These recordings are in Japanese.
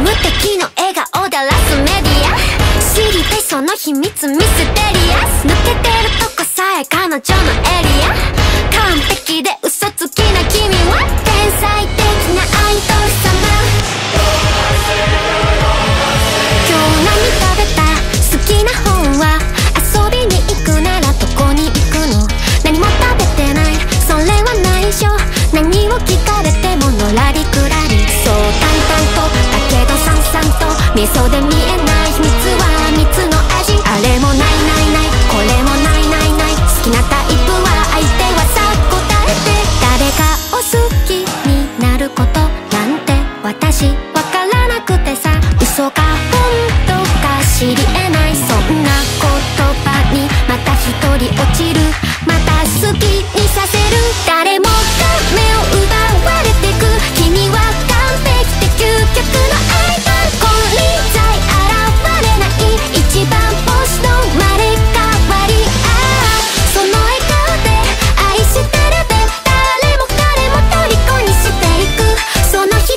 無敵の笑顔だらすメディア。知りたいその秘密ミステリアス抜けてるとこさえ彼女のエリア。ちる。また好きにさせる。誰もが目を奪われてく。君は完璧で究極のアイドル金輪際現れない。一番星の生まれ変わりああその笑顔で愛してるで誰も彼も虜にしていく。その瞳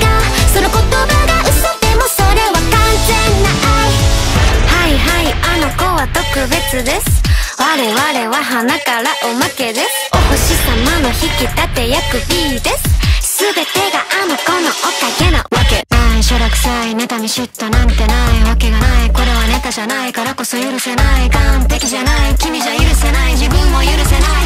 がその言葉が嘘でもそれは完全な愛。はいはいあの子は特別です。我々は花からおまけです。お星様の引き立て役 B です。全てがあの子のおかげなわけ。ないしょらくさい妬み嫉妬なんてないわけがない。これはネタじゃないからこそ許せない。完璧じゃない。君じゃ許せない。自分も許せない。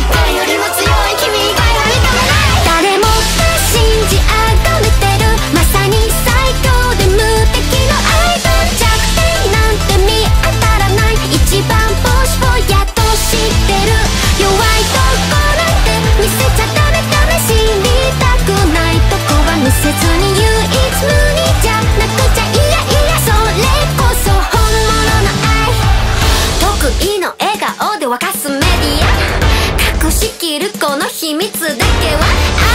見せちゃダメダメ知りたくないとこは見せずに唯一無二じゃなくちゃいやいやそれこそ本物の愛得意の笑顔で沸かすメディア隠しきるこの秘密だけは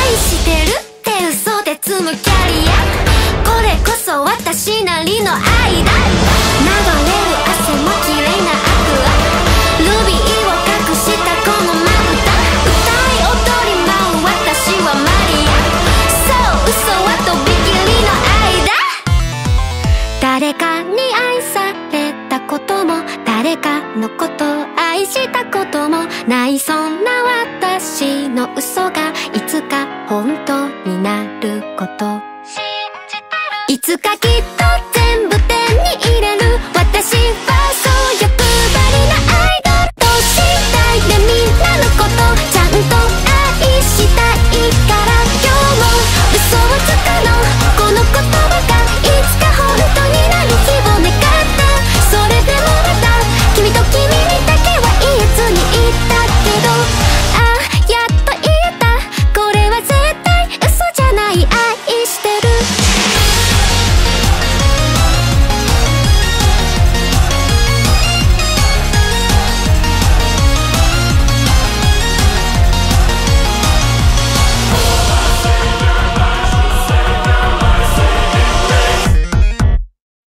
愛してるって嘘で積むに愛されたことも誰かのことを愛したこともないそんな私の嘘がいつか本当になることいつかきっと